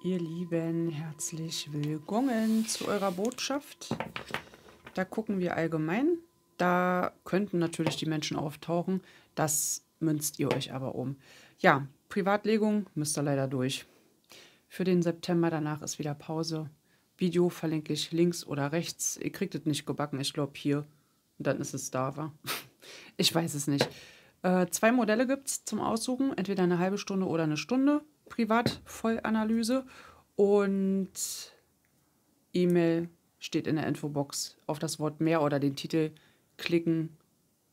Ihr Lieben, herzlich willkommen zu eurer Botschaft. Da gucken wir allgemein. Da könnten natürlich die Menschen auftauchen. Das münzt ihr euch aber um. Ja, Privatlegung müsst ihr leider durch. Für den September danach ist wieder Pause. Video verlinke ich links oder rechts. Ihr kriegt es nicht gebacken, ich glaube hier. Und dann ist es da, wa? Ich weiß es nicht. Äh, zwei Modelle gibt es zum Aussuchen, entweder eine halbe Stunde oder eine Stunde. Privat-Vollanalyse. Und E-Mail steht in der Infobox. Auf das Wort mehr oder den Titel klicken,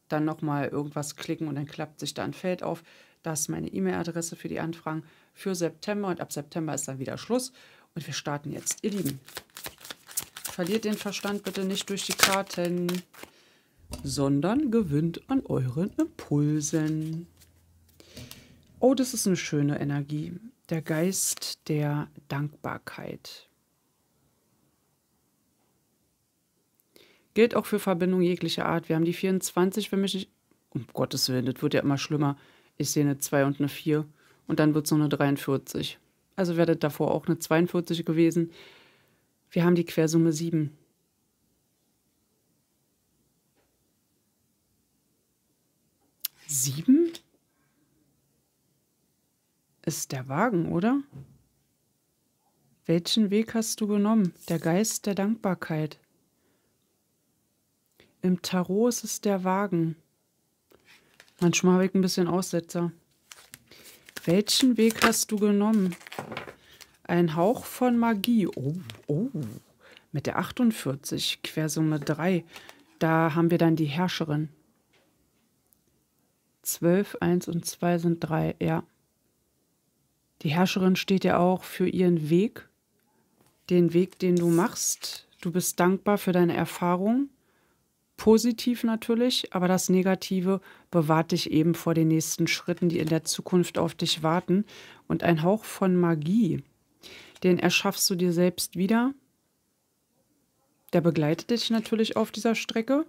dann nochmal irgendwas klicken und dann klappt sich da ein Feld auf. Das ist meine E-Mail-Adresse für die Anfragen für September und ab September ist dann wieder Schluss. Und wir starten jetzt. Ihr Lieben, verliert den Verstand bitte nicht durch die Karten, sondern gewinnt an euren Impulsen. Oh, das ist eine schöne Energie. Der Geist der Dankbarkeit. Gilt auch für Verbindung jeglicher Art. Wir haben die 24, wenn mich nicht. Um Gottes Willen, das wird ja immer schlimmer. Ich sehe eine 2 und eine 4. Und dann wird es noch eine 43. Also wäre das davor auch eine 42 gewesen. Wir haben die Quersumme 7. Sieben? Ist der Wagen, oder? Welchen Weg hast du genommen? Der Geist der Dankbarkeit. Im Tarot ist es der Wagen. Manchmal habe ich ein bisschen Aussetzer. Welchen Weg hast du genommen? Ein Hauch von Magie. Oh, oh. Mit der 48, Quersumme 3. Da haben wir dann die Herrscherin. 12, 1 und 2 sind 3, ja. Die Herrscherin steht ja auch für ihren Weg, den Weg, den du machst. Du bist dankbar für deine Erfahrung. Positiv natürlich, aber das Negative bewahrt dich eben vor den nächsten Schritten, die in der Zukunft auf dich warten. Und ein Hauch von Magie, den erschaffst du dir selbst wieder. Der begleitet dich natürlich auf dieser Strecke.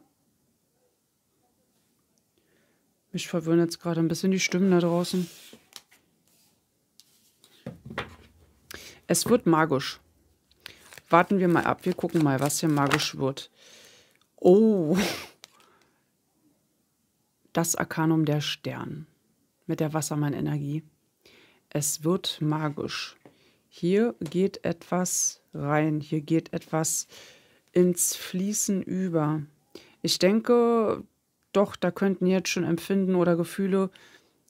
Mich verwirren jetzt gerade ein bisschen die Stimmen da draußen. Es wird magisch. Warten wir mal ab. Wir gucken mal, was hier magisch wird. Oh. Das Arkanum der Stern mit der Wassermann-Energie. Es wird magisch. Hier geht etwas rein. Hier geht etwas ins Fließen über. Ich denke, doch, da könnten jetzt schon Empfinden oder Gefühle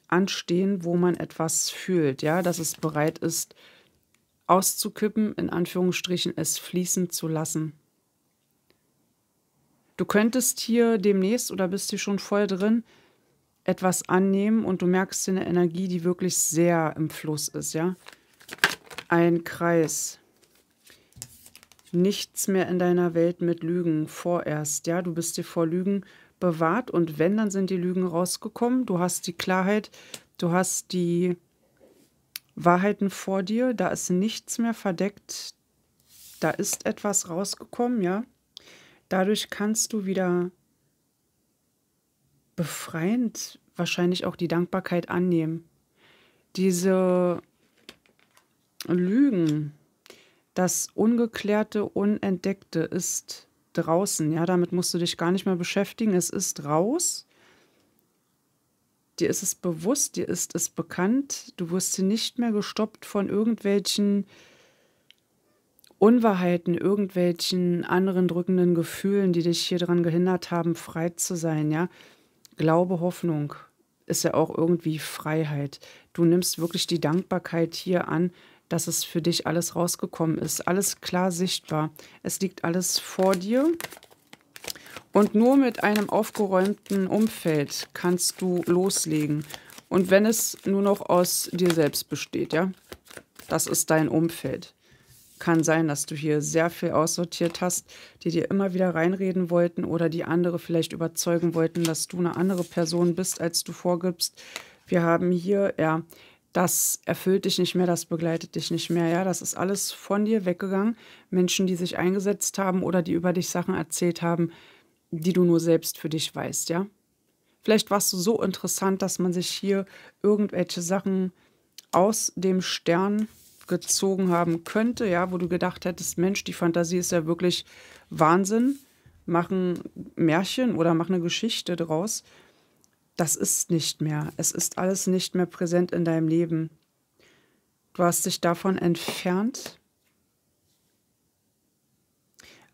anstehen, wo man etwas fühlt, ja, dass es bereit ist, auszukippen, in Anführungsstrichen, es fließen zu lassen. Du könntest hier demnächst oder bist hier schon voll drin, etwas annehmen und du merkst eine Energie, die wirklich sehr im Fluss ist, ja. Ein Kreis. Nichts mehr in deiner Welt mit Lügen vorerst, ja. Du bist dir vor Lügen bewahrt und wenn, dann sind die Lügen rausgekommen. Du hast die Klarheit, du hast die Wahrheiten vor dir, da ist nichts mehr verdeckt, da ist etwas rausgekommen, ja. Dadurch kannst du wieder befreiend wahrscheinlich auch die Dankbarkeit annehmen. Diese Lügen, das Ungeklärte, Unentdeckte ist draußen. Ja, damit musst du dich gar nicht mehr beschäftigen. Es ist raus. Dir ist es bewusst, dir ist es bekannt. Du wirst hier nicht mehr gestoppt von irgendwelchen Unwahrheiten, irgendwelchen anderen drückenden Gefühlen, die dich hier daran gehindert haben, frei zu sein. Ja, Glaube, Hoffnung ist ja auch irgendwie Freiheit. Du nimmst wirklich die Dankbarkeit hier an, dass es für dich alles rausgekommen ist. Alles klar sichtbar. Es liegt alles vor dir. Und nur mit einem aufgeräumten Umfeld kannst du loslegen. Und wenn es nur noch aus dir selbst besteht, ja, das ist dein Umfeld. Kann sein, dass du hier sehr viel aussortiert hast, die dir immer wieder reinreden wollten oder die andere vielleicht überzeugen wollten, dass du eine andere Person bist, als du vorgibst. Wir haben hier ja das erfüllt dich nicht mehr, das begleitet dich nicht mehr. Ja, das ist alles von dir weggegangen. Menschen, die sich eingesetzt haben oder die über dich Sachen erzählt haben, die du nur selbst für dich weißt, ja. Vielleicht warst du so interessant, dass man sich hier irgendwelche Sachen aus dem Stern gezogen haben könnte, ja, wo du gedacht hättest, Mensch, die Fantasie ist ja wirklich Wahnsinn, mach ein Märchen oder mach eine Geschichte draus. Das ist nicht mehr. Es ist alles nicht mehr präsent in deinem Leben. Du hast dich davon entfernt.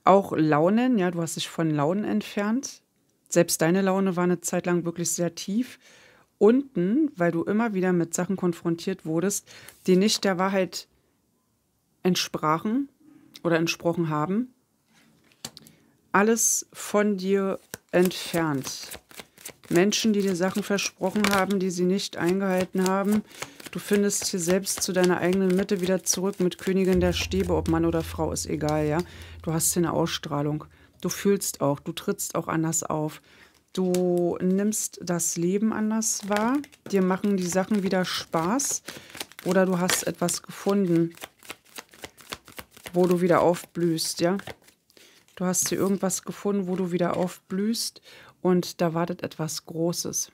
Auch Launen, ja, du hast dich von Launen entfernt. Selbst deine Laune war eine Zeit lang wirklich sehr tief unten, weil du immer wieder mit Sachen konfrontiert wurdest, die nicht der Wahrheit entsprachen oder entsprochen haben. Alles von dir entfernt. Menschen, die dir Sachen versprochen haben, die sie nicht eingehalten haben. Du findest hier selbst zu deiner eigenen Mitte wieder zurück mit Königin der Stäbe, ob Mann oder Frau, ist egal, ja. Du hast hier eine Ausstrahlung. Du fühlst auch, du trittst auch anders auf. Du nimmst das Leben anders wahr, dir machen die Sachen wieder Spaß oder du hast etwas gefunden, wo du wieder aufblühst, ja. Du hast hier irgendwas gefunden, wo du wieder aufblühst und da wartet etwas Großes.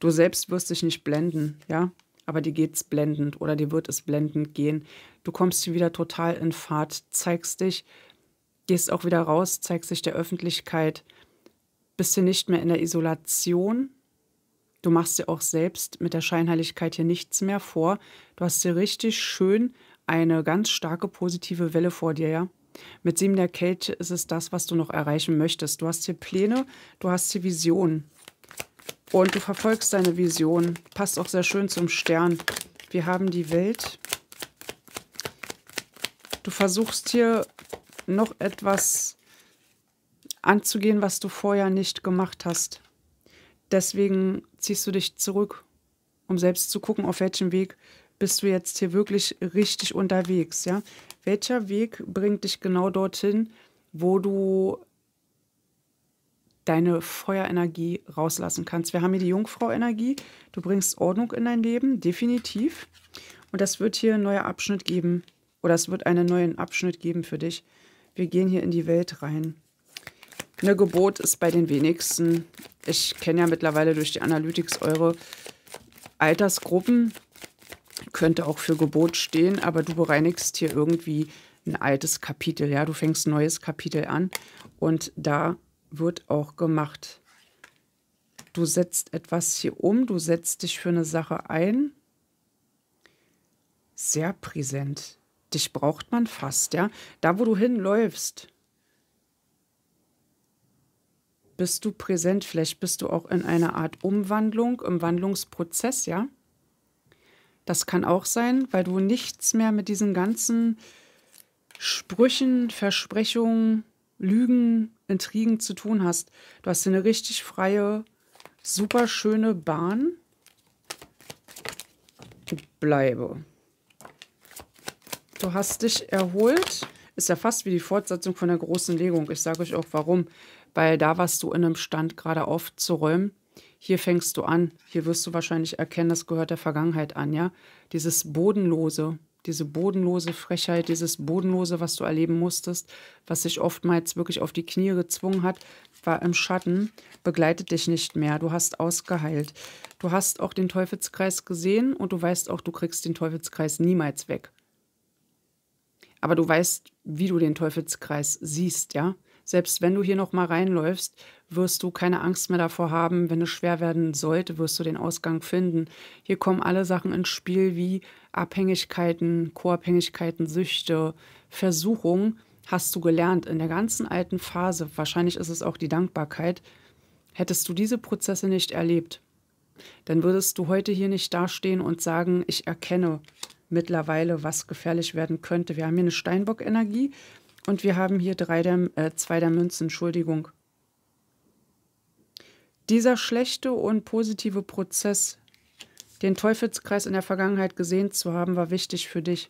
Du selbst wirst dich nicht blenden, ja, aber dir geht's blendend oder dir wird es blendend gehen. Du kommst hier wieder total in Fahrt, zeigst dich, gehst auch wieder raus, zeigst dich der Öffentlichkeit, bist du nicht mehr in der Isolation. Du machst dir auch selbst mit der Scheinheiligkeit hier nichts mehr vor. Du hast hier richtig schön eine ganz starke positive Welle vor dir, ja. Mit sieben der Kälte ist es das, was du noch erreichen möchtest. Du hast hier Pläne, du hast hier Visionen. Und du verfolgst deine Vision. Passt auch sehr schön zum Stern. Wir haben die Welt. Du versuchst hier noch etwas anzugehen, was du vorher nicht gemacht hast. Deswegen ziehst du dich zurück, um selbst zu gucken, auf welchem Weg bist du jetzt hier wirklich richtig unterwegs, ja? Welcher Weg bringt dich genau dorthin, wo du deine Feuerenergie rauslassen kannst? Wir haben hier die Jungfrau-Energie. Du bringst Ordnung in dein Leben, definitiv. Und das wird hier ein neuer Abschnitt geben. Oder es wird einen neuen Abschnitt geben für dich. Wir gehen hier in die Welt rein. Eine Gebot ist bei den wenigsten. Ich kenne ja mittlerweile durch die Analytics eure Altersgruppen. Könnte auch für Gebot stehen, aber du bereinigst hier irgendwie ein altes Kapitel. Ja, du fängst ein neues Kapitel an und da wird auch gemacht. Du setzt etwas hier um, du setzt dich für eine Sache ein. Sehr präsent. Dich braucht man fast, ja. Da, wo du hinläufst, bist du präsent, vielleicht bist du auch in einer Art Umwandlung, im Wandlungsprozess, ja? Das kann auch sein, weil du nichts mehr mit diesen ganzen Sprüchen, Versprechungen, Lügen, Intrigen zu tun hast. Du hast eine richtig freie, super schöne Bahn. Bleibe. Du hast dich erholt. Ist ja fast wie die Fortsetzung von der großen Legung. Ich sage euch auch warum weil da warst du in einem Stand gerade aufzuräumen. Hier fängst du an. Hier wirst du wahrscheinlich erkennen, das gehört der Vergangenheit an, ja. Dieses Bodenlose, diese bodenlose Frechheit, dieses Bodenlose, was du erleben musstest, was sich oftmals wirklich auf die Knie gezwungen hat, war im Schatten, begleitet dich nicht mehr. Du hast ausgeheilt. Du hast auch den Teufelskreis gesehen und du weißt auch, du kriegst den Teufelskreis niemals weg. Aber du weißt, wie du den Teufelskreis siehst, ja selbst wenn du hier noch mal reinläufst, wirst du keine Angst mehr davor haben, wenn es schwer werden sollte, wirst du den Ausgang finden. Hier kommen alle Sachen ins Spiel wie Abhängigkeiten, Co-Abhängigkeiten, Süchte, Versuchung. Hast du gelernt in der ganzen alten Phase, wahrscheinlich ist es auch die Dankbarkeit, hättest du diese Prozesse nicht erlebt, dann würdest du heute hier nicht dastehen und sagen, ich erkenne mittlerweile, was gefährlich werden könnte. Wir haben hier eine Steinbock-Energie, und wir haben hier drei der, äh, zwei der Münzen, Entschuldigung. Dieser schlechte und positive Prozess, den Teufelskreis in der Vergangenheit gesehen zu haben, war wichtig für dich.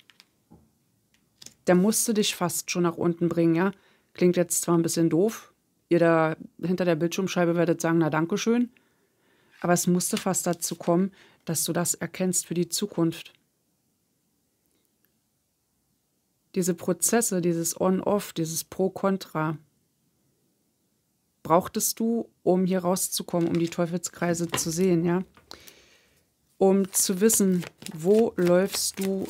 Der musste dich fast schon nach unten bringen, ja? Klingt jetzt zwar ein bisschen doof. Ihr da hinter der Bildschirmscheibe werdet sagen, na Dankeschön. Aber es musste fast dazu kommen, dass du das erkennst für die Zukunft. Diese Prozesse, dieses On-Off, dieses Pro-Contra, brauchtest du, um hier rauszukommen, um die Teufelskreise zu sehen, ja? Um zu wissen, wo läufst du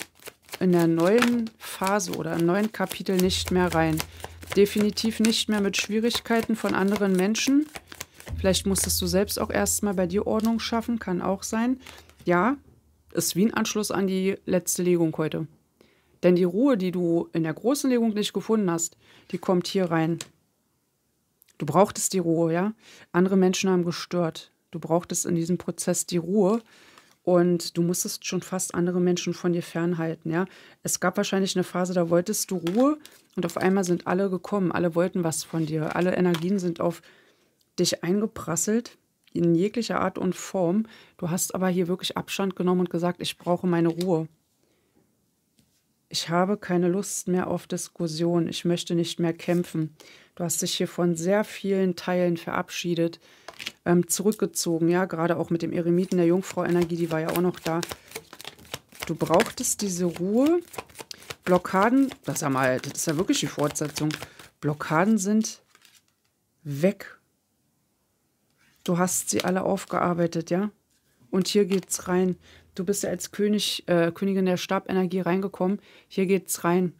in der neuen Phase oder im neuen Kapitel nicht mehr rein. Definitiv nicht mehr mit Schwierigkeiten von anderen Menschen. Vielleicht musstest du selbst auch erstmal bei dir Ordnung schaffen, kann auch sein. Ja, ist wie ein Anschluss an die letzte Legung heute. Denn die Ruhe, die du in der großen Legung nicht gefunden hast, die kommt hier rein. Du brauchtest die Ruhe, ja? Andere Menschen haben gestört. Du brauchtest in diesem Prozess die Ruhe und du musstest schon fast andere Menschen von dir fernhalten, ja? Es gab wahrscheinlich eine Phase, da wolltest du Ruhe und auf einmal sind alle gekommen, alle wollten was von dir. Alle Energien sind auf dich eingeprasselt in jeglicher Art und Form. Du hast aber hier wirklich Abstand genommen und gesagt, ich brauche meine Ruhe. Ich habe keine Lust mehr auf Diskussion. Ich möchte nicht mehr kämpfen. Du hast dich hier von sehr vielen Teilen verabschiedet, ähm, zurückgezogen. Ja, gerade auch mit dem Eremiten der Jungfrau-Energie, die war ja auch noch da. Du brauchtest diese Ruhe. Blockaden, das, mal, das ist ja wirklich die Fortsetzung. Blockaden sind weg. Du hast sie alle aufgearbeitet, ja? Und hier geht's rein. Du bist ja als König, äh, Königin der Stabenergie reingekommen. Hier geht's rein.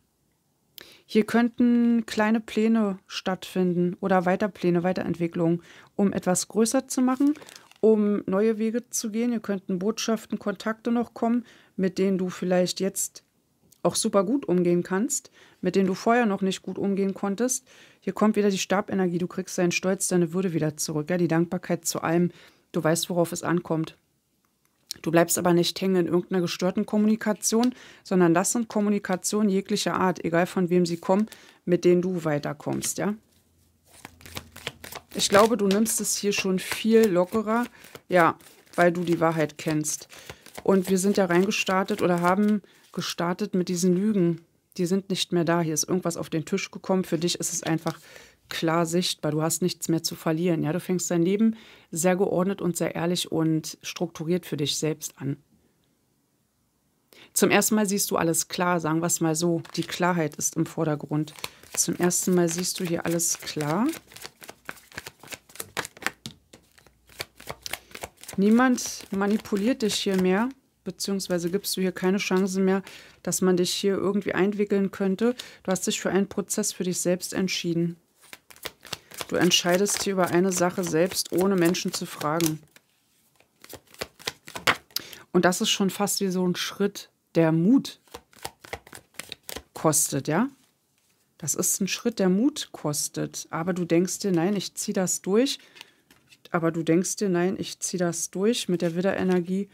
Hier könnten kleine Pläne stattfinden oder Weiterpläne, Weiterentwicklungen, um etwas größer zu machen, um neue Wege zu gehen. Hier könnten Botschaften, Kontakte noch kommen, mit denen du vielleicht jetzt auch super gut umgehen kannst, mit denen du vorher noch nicht gut umgehen konntest. Hier kommt wieder die Stabenergie, du kriegst deinen Stolz, deine Würde wieder zurück, ja, die Dankbarkeit zu allem. Du weißt, worauf es ankommt. Du bleibst aber nicht hängen in irgendeiner gestörten Kommunikation, sondern das sind Kommunikationen jeglicher Art, egal von wem sie kommen, mit denen du weiterkommst, ja? Ich glaube, du nimmst es hier schon viel lockerer, ja, weil du die Wahrheit kennst. Und wir sind ja reingestartet oder haben gestartet mit diesen Lügen. Die sind nicht mehr da. Hier ist irgendwas auf den Tisch gekommen. Für dich ist es einfach klar sichtbar. Du hast nichts mehr zu verlieren. Ja, du fängst dein Leben sehr geordnet und sehr ehrlich und strukturiert für dich selbst an. Zum ersten Mal siehst du alles klar, sagen wir es mal so. Die Klarheit ist im Vordergrund. Zum ersten Mal siehst du hier alles klar. Niemand manipuliert dich hier mehr beziehungsweise gibst du hier keine Chance mehr, dass man dich hier irgendwie einwickeln könnte. Du hast dich für einen Prozess für dich selbst entschieden. Du entscheidest hier über eine Sache selbst, ohne Menschen zu fragen. Und das ist schon fast wie so ein Schritt, der Mut kostet, ja? Das ist ein Schritt, der Mut kostet. Aber du denkst dir, nein, ich ziehe das durch. Aber du denkst dir, nein, ich ziehe das durch mit der Widderenergie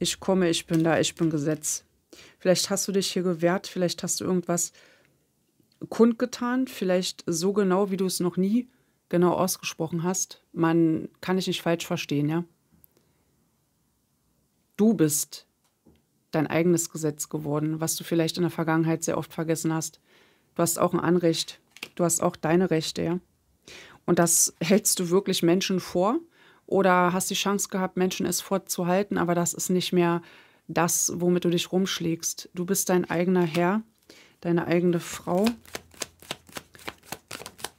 ich komme, ich bin da, ich bin Gesetz. Vielleicht hast du dich hier gewehrt, vielleicht hast du irgendwas kundgetan, vielleicht so genau, wie du es noch nie genau ausgesprochen hast. Man kann dich nicht falsch verstehen, ja? Du bist dein eigenes Gesetz geworden, was du vielleicht in der Vergangenheit sehr oft vergessen hast. Du hast auch ein Anrecht, du hast auch deine Rechte, ja? Und das hältst du wirklich Menschen vor oder hast die Chance gehabt, Menschen es fortzuhalten, aber das ist nicht mehr das, womit du dich rumschlägst. Du bist dein eigener Herr, deine eigene Frau.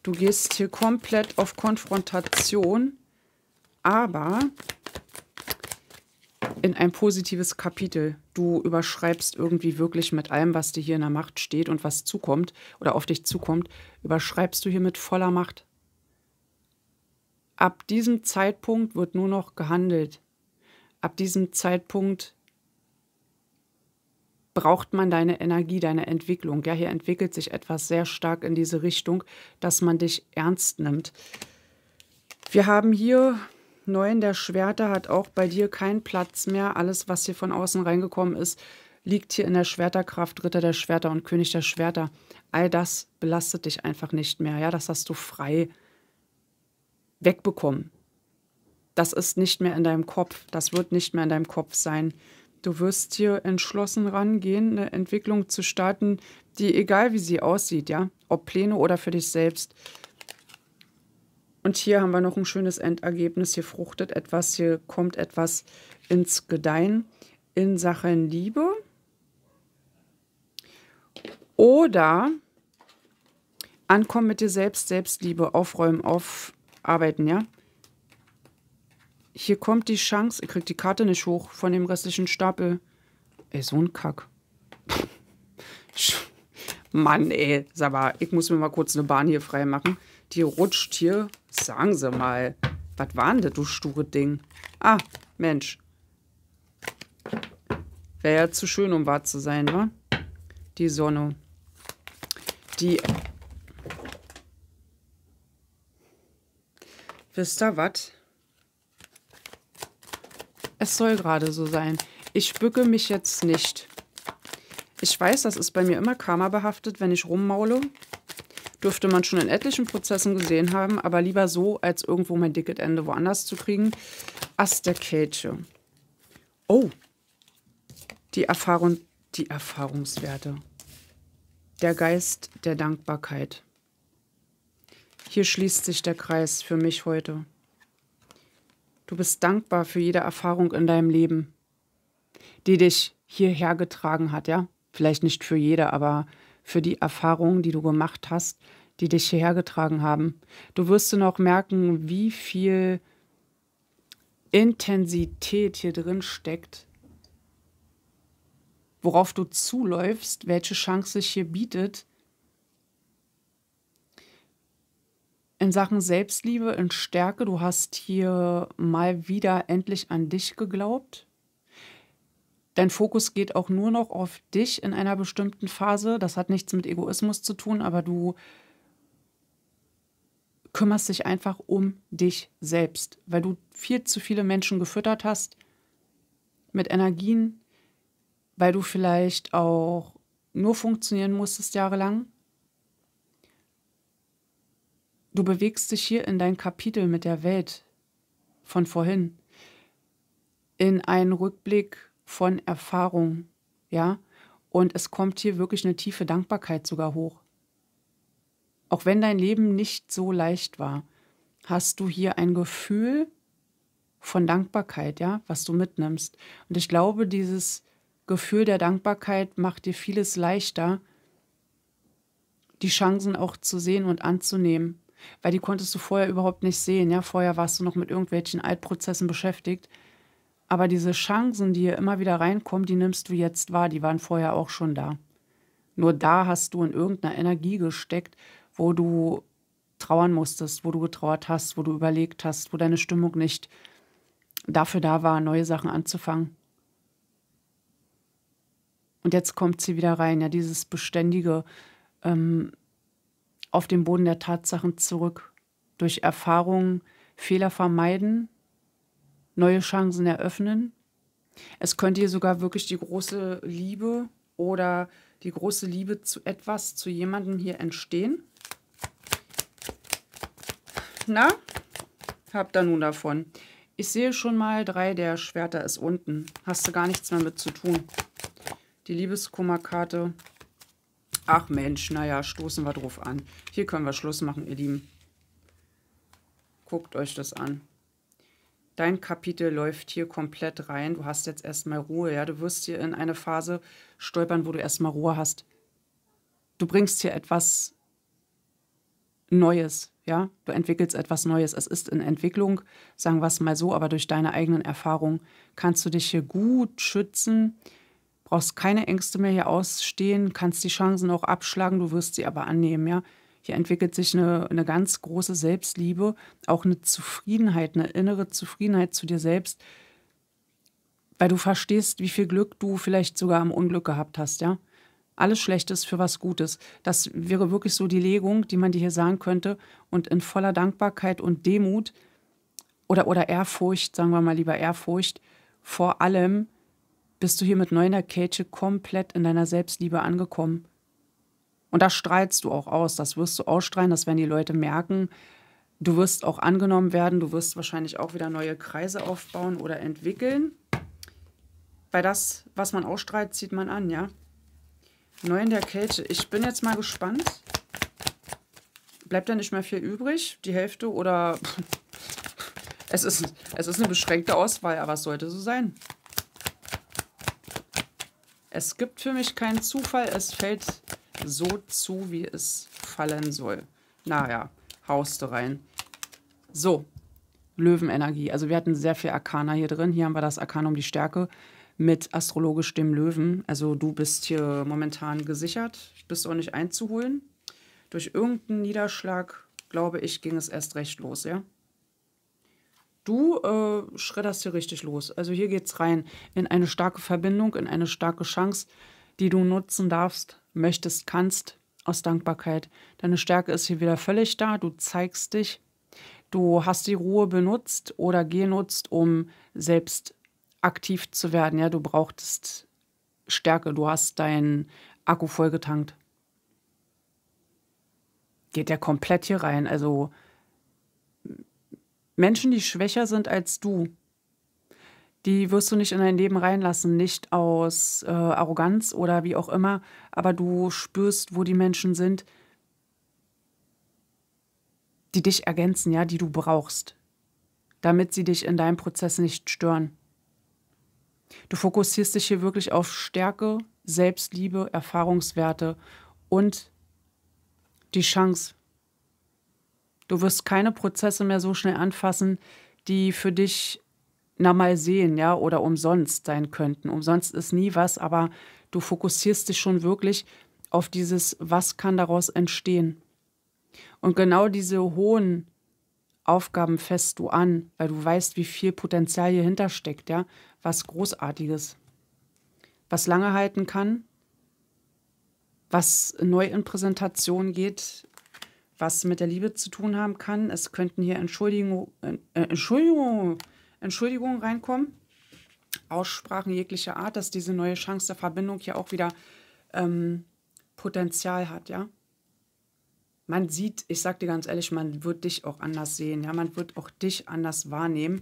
Du gehst hier komplett auf Konfrontation, aber in ein positives Kapitel. Du überschreibst irgendwie wirklich mit allem, was dir hier in der Macht steht und was zukommt oder auf dich zukommt, überschreibst du hier mit voller Macht. Ab diesem Zeitpunkt wird nur noch gehandelt. Ab diesem Zeitpunkt braucht man deine Energie, deine Entwicklung. Ja, hier entwickelt sich etwas sehr stark in diese Richtung, dass man dich ernst nimmt. Wir haben hier Neun der Schwerter, hat auch bei dir keinen Platz mehr. Alles, was hier von außen reingekommen ist, liegt hier in der Schwerterkraft, Ritter der Schwerter und König der Schwerter. All das belastet dich einfach nicht mehr. Ja, das hast du frei wegbekommen. Das ist nicht mehr in deinem Kopf, das wird nicht mehr in deinem Kopf sein. Du wirst hier entschlossen rangehen, eine Entwicklung zu starten, die egal wie sie aussieht, ja, ob Pläne oder für dich selbst. Und hier haben wir noch ein schönes Endergebnis. Hier fruchtet etwas, hier kommt etwas ins Gedeihen in Sachen Liebe. Oder ankommen mit dir selbst, Selbstliebe, aufräumen, auf, arbeiten, ja? Hier kommt die Chance, ihr kriegt die Karte nicht hoch von dem restlichen Stapel. Ey, so ein Kack. Mann, ey, sag mal, ich muss mir mal kurz eine Bahn hier frei machen. Die rutscht hier. Sagen Sie mal, was war denn das, du sture Ding? Ah, Mensch. Wäre ja zu schön, um wahr zu sein, wa? Die Sonne. Die. Wisst ihr was? Es soll gerade so sein. Ich bücke mich jetzt nicht. Ich weiß, das ist bei mir immer Karma behaftet, wenn ich rummaule. Dürfte man schon in etlichen Prozessen gesehen haben, aber lieber so, als irgendwo mein dickes Ende woanders zu kriegen. Ast der Kelche. Oh, die Erfahrung, die Erfahrungswerte. Der Geist der Dankbarkeit. Hier schließt sich der Kreis für mich heute. Du bist dankbar für jede Erfahrung in deinem Leben, die dich hierher getragen hat, ja? Vielleicht nicht für jede, aber für die Erfahrungen, die du gemacht hast, die dich hierher getragen haben. Du wirst du noch merken, wie viel Intensität hier drin steckt, worauf du zuläufst, welche Chance sich hier bietet. In Sachen Selbstliebe, in Stärke, du hast hier mal wieder endlich an dich geglaubt. Dein Fokus geht auch nur noch auf dich in einer bestimmten Phase. Das hat nichts mit Egoismus zu tun, aber du kümmerst dich einfach um dich selbst, weil du viel zu viele Menschen gefüttert hast mit Energien, weil du vielleicht auch nur funktionieren musstest jahrelang. Du bewegst dich hier in dein Kapitel mit der Welt von vorhin, in einen Rückblick von Erfahrung, ja, und es kommt hier wirklich eine tiefe Dankbarkeit sogar hoch. Auch wenn dein Leben nicht so leicht war, hast du hier ein Gefühl von Dankbarkeit, ja, was du mitnimmst. Und ich glaube, dieses Gefühl der Dankbarkeit macht dir vieles leichter, die Chancen auch zu sehen und anzunehmen, weil die konntest du vorher überhaupt nicht sehen. Ja, vorher warst du noch mit irgendwelchen Altprozessen beschäftigt. Aber diese Chancen, die hier immer wieder reinkommen, die nimmst du jetzt wahr, die waren vorher auch schon da. Nur da hast du in irgendeiner Energie gesteckt, wo du trauern musstest, wo du getrauert hast, wo du überlegt hast, wo deine Stimmung nicht dafür da war, neue Sachen anzufangen. Und jetzt kommt sie wieder rein, ja, dieses beständige ähm, auf den Boden der Tatsachen zurück, durch Erfahrungen Fehler vermeiden, neue Chancen eröffnen. Es könnte hier sogar wirklich die große Liebe oder die große Liebe zu etwas, zu jemandem hier entstehen. Na, habt ihr nun davon? Ich sehe schon mal, drei der Schwerter ist unten. Hast du gar nichts mehr mit zu tun. Die Liebeskummerkarte. Ach Mensch, naja, stoßen wir drauf an. Hier können wir Schluss machen, ihr Lieben. Guckt euch das an. Dein Kapitel läuft hier komplett rein. Du hast jetzt erstmal Ruhe, ja. Du wirst hier in eine Phase stolpern, wo du erstmal Ruhe hast. Du bringst hier etwas Neues, ja. Du entwickelst etwas Neues. Es ist in Entwicklung, sagen wir es mal so, aber durch deine eigenen Erfahrungen kannst du dich hier gut schützen brauchst keine Ängste mehr hier ausstehen, kannst die Chancen auch abschlagen, du wirst sie aber annehmen, ja. Hier entwickelt sich eine, eine ganz große Selbstliebe, auch eine Zufriedenheit, eine innere Zufriedenheit zu dir selbst, weil du verstehst, wie viel Glück du vielleicht sogar am Unglück gehabt hast, ja. Alles Schlechtes für was Gutes. Das wäre wirklich so die Legung, die man dir hier sagen könnte. Und in voller Dankbarkeit und Demut oder, oder Ehrfurcht, sagen wir mal lieber Ehrfurcht, vor allem bist du hier mit neuner Käthe komplett in deiner Selbstliebe angekommen. Und das strahlst du auch aus, das wirst du ausstrahlen, das werden die Leute merken. Du wirst auch angenommen werden, du wirst wahrscheinlich auch wieder neue Kreise aufbauen oder entwickeln. Weil das, was man ausstrahlt, zieht man an, ja. Neun der Kälte. Ich bin jetzt mal gespannt. Bleibt da nicht mehr viel übrig? Die Hälfte oder... es, ist, es ist eine beschränkte Auswahl, aber es sollte so sein. Es gibt für mich keinen Zufall, es fällt so zu, wie es fallen soll. Naja, hauste rein. So, Löwenenergie. Also wir hatten sehr viel Arkana hier drin. Hier haben wir das Arkanum, die Stärke. mit astrologisch dem Löwen. Also du bist hier momentan gesichert, bist auch nicht einzuholen. Durch irgendeinen Niederschlag, glaube ich, ging es erst recht los, ja. Du äh, schredderst hier richtig los. Also hier geht's rein in eine starke Verbindung, in eine starke Chance, die du nutzen darfst, möchtest, kannst, aus Dankbarkeit. Deine Stärke ist hier wieder völlig da. Du zeigst dich. Du hast die Ruhe benutzt oder genutzt, um selbst aktiv zu werden. Ja, du brauchtest Stärke. Du hast deinen Akku vollgetankt. Geht ja komplett hier rein. Also Menschen, die schwächer sind als du, die wirst du nicht in dein Leben reinlassen, nicht aus äh, Arroganz oder wie auch immer, aber du spürst, wo die Menschen sind, die dich ergänzen, ja, die du brauchst, damit sie dich in deinem Prozess nicht stören. Du fokussierst dich hier wirklich auf Stärke, Selbstliebe, Erfahrungswerte und die Chance. Du wirst keine Prozesse mehr so schnell anfassen, die für dich na mal sehen, ja, oder umsonst sein könnten. Umsonst ist nie was, aber du fokussierst dich schon wirklich auf dieses, was kann daraus entstehen. Und genau diese hohen Aufgaben fässt du an, weil du weißt, wie viel Potenzial hier hintersteckt, ja, was Großartiges, was lange halten kann, was neu in Präsentation geht, was mit der Liebe zu tun haben kann. Es könnten hier Entschuldigung, äh, Entschuldigung, Entschuldigungen reinkommen, Aussprachen jeglicher Art, dass diese neue Chance der Verbindung hier auch wieder ähm, Potenzial hat, ja. Man sieht, ich sag dir ganz ehrlich, man wird dich auch anders sehen, ja, man wird auch dich anders wahrnehmen.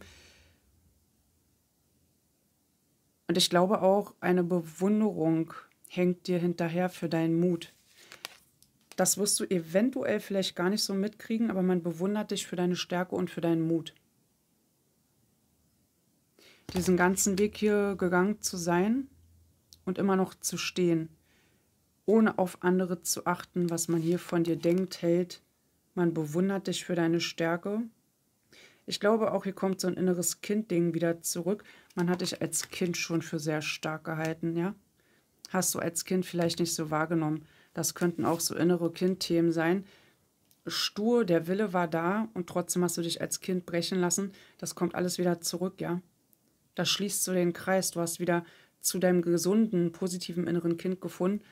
Und ich glaube auch, eine Bewunderung hängt dir hinterher für deinen Mut. Das wirst du eventuell vielleicht gar nicht so mitkriegen, aber man bewundert dich für deine Stärke und für deinen Mut diesen ganzen Weg hier gegangen zu sein und immer noch zu stehen, ohne auf andere zu achten, was man hier von dir denkt, hält. Man bewundert dich für deine Stärke. Ich glaube auch, hier kommt so ein inneres Kind-Ding wieder zurück. Man hat dich als Kind schon für sehr stark gehalten, ja? Hast du als Kind vielleicht nicht so wahrgenommen. Das könnten auch so innere Kind-Themen sein. Stur, der Wille war da und trotzdem hast du dich als Kind brechen lassen. Das kommt alles wieder zurück, ja? Das schließt so den Kreis. Du hast wieder zu deinem gesunden, positiven inneren Kind gefunden,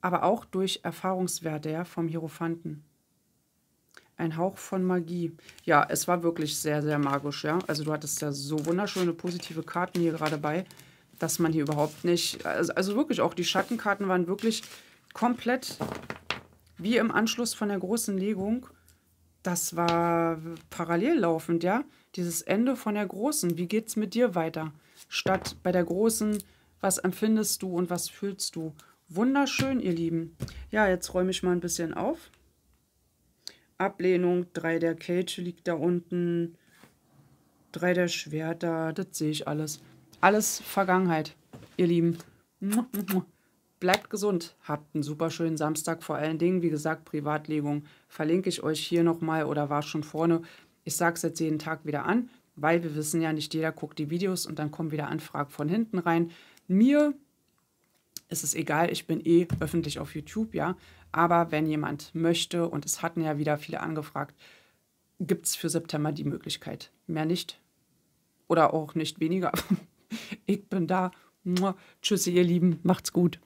aber auch durch Erfahrungswerte ja, vom Hierophanten. Ein Hauch von Magie. Ja, es war wirklich sehr, sehr magisch, ja. Also du hattest ja so wunderschöne positive Karten hier gerade bei, dass man hier überhaupt nicht. Also, also wirklich auch die Schattenkarten waren wirklich komplett wie im Anschluss von der großen Legung. Das war parallel laufend, ja dieses Ende von der Großen. Wie geht's mit dir weiter? Statt bei der Großen, was empfindest du und was fühlst du? Wunderschön, ihr Lieben. Ja, jetzt räume ich mal ein bisschen auf. Ablehnung, drei der Kelche liegt da unten. Drei der Schwerter, das sehe ich alles. Alles Vergangenheit, ihr Lieben. Bleibt gesund, habt einen super schönen Samstag. Vor allen Dingen, wie gesagt, Privatlegung verlinke ich euch hier nochmal oder war schon vorne. Ich sage es jetzt jeden Tag wieder an, weil wir wissen ja, nicht jeder guckt die Videos und dann kommen wieder Anfragen von hinten rein. Mir ist es egal, ich bin eh öffentlich auf YouTube, ja. Aber wenn jemand möchte, und es hatten ja wieder viele angefragt, gibt es für September die Möglichkeit. Mehr nicht. Oder auch nicht weniger. ich bin da. Tschüss, ihr Lieben. Macht's gut.